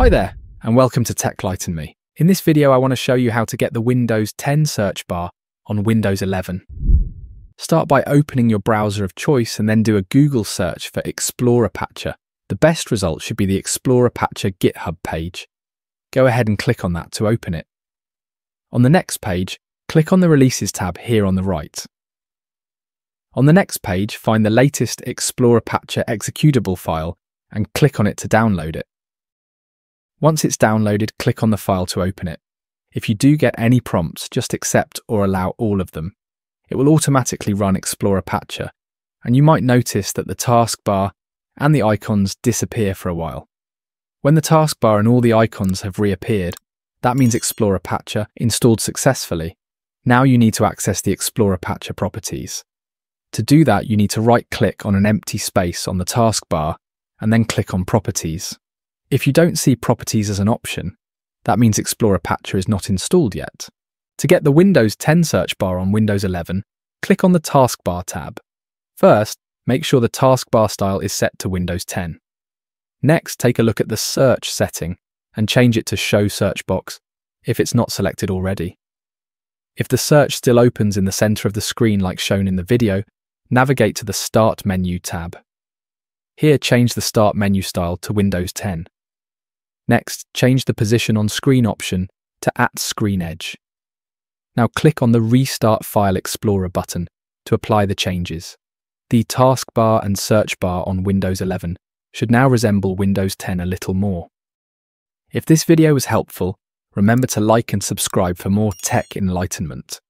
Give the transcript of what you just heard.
Hi there, and welcome to Techlighten Me. In this video, I want to show you how to get the Windows 10 search bar on Windows 11. Start by opening your browser of choice and then do a Google search for Explorer Patcher. The best result should be the Explorer Patcher GitHub page. Go ahead and click on that to open it. On the next page, click on the Releases tab here on the right. On the next page, find the latest Explorer Patcher executable file and click on it to download it. Once it's downloaded, click on the file to open it. If you do get any prompts, just accept or allow all of them. It will automatically run Explorer Patcher, and you might notice that the taskbar and the icons disappear for a while. When the taskbar and all the icons have reappeared, that means Explorer Patcher installed successfully. Now you need to access the Explorer Patcher properties. To do that, you need to right click on an empty space on the taskbar and then click on Properties. If you don't see Properties as an option, that means Explorer Patcher is not installed yet. To get the Windows 10 search bar on Windows 11, click on the Taskbar tab. First, make sure the taskbar style is set to Windows 10. Next, take a look at the Search setting and change it to Show Search Box if it's not selected already. If the search still opens in the center of the screen like shown in the video, navigate to the Start menu tab. Here, change the Start menu style to Windows 10. Next, change the position on screen option to at screen edge. Now click on the Restart File Explorer button to apply the changes. The taskbar and search bar on Windows 11 should now resemble Windows 10 a little more. If this video was helpful, remember to like and subscribe for more tech enlightenment.